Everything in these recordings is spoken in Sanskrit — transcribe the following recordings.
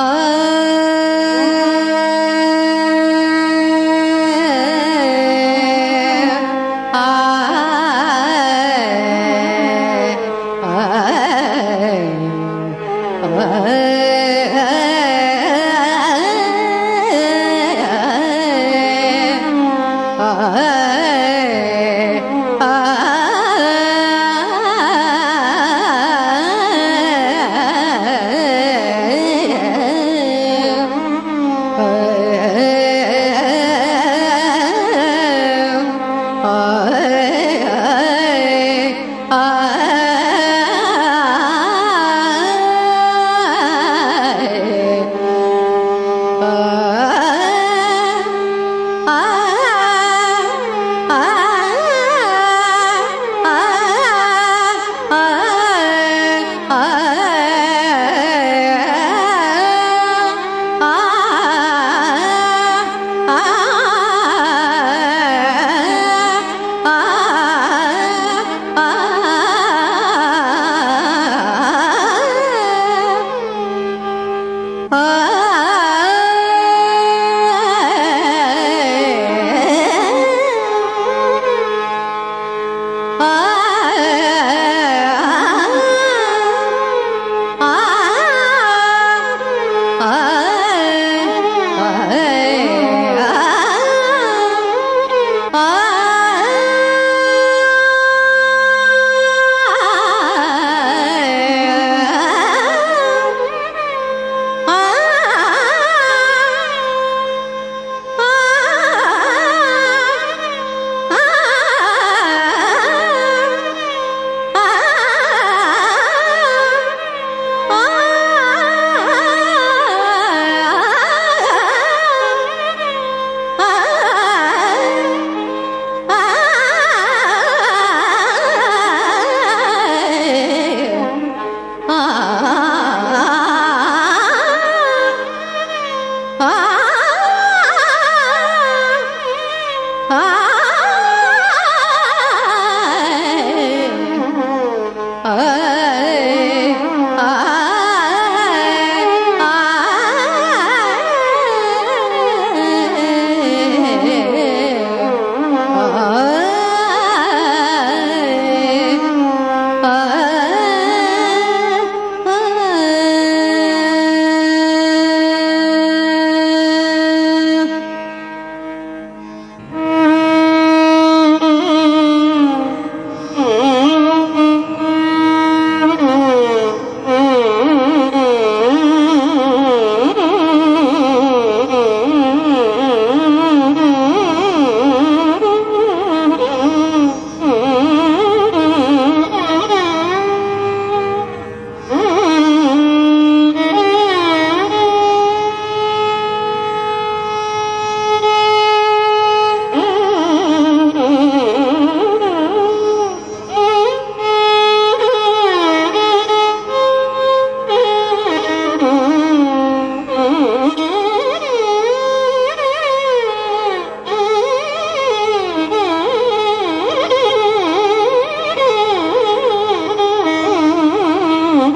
Ah Hey.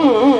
Mm-hmm.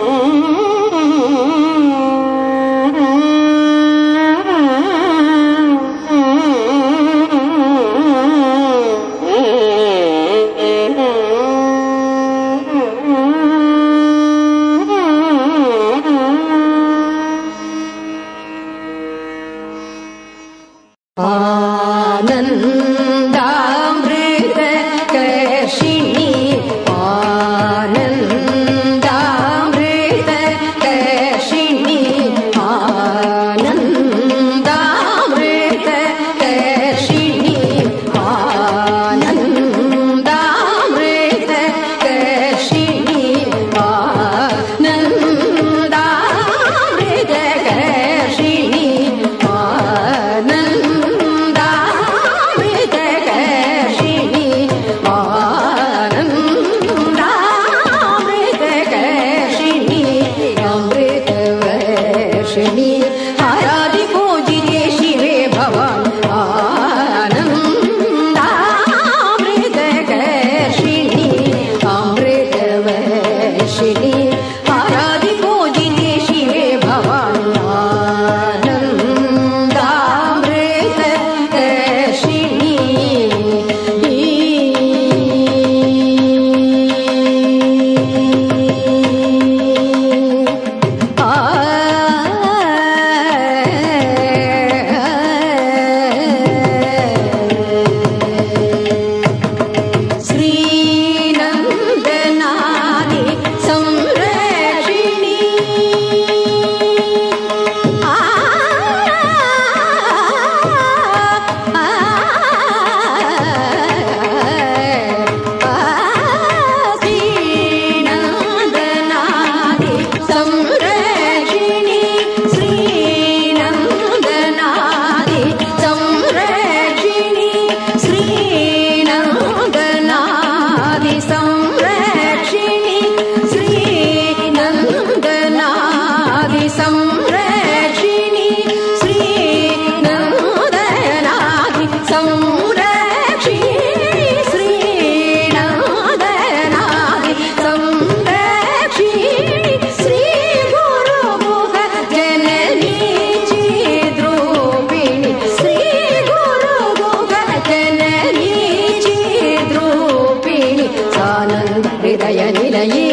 हृदय निलये।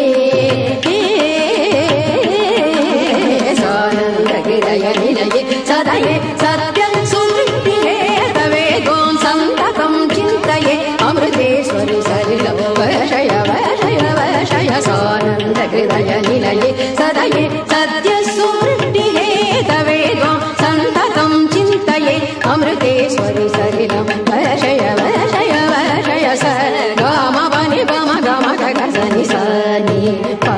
सानन्द हृदयनिलये सदये सरदत् सुमृद्धिरे तवेदो सन्ततं चिन्तये। अमृतेश्वरु सलमवशय वशय वशय सानन्द कृदयनिलये सदये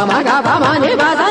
గమ గమ నివద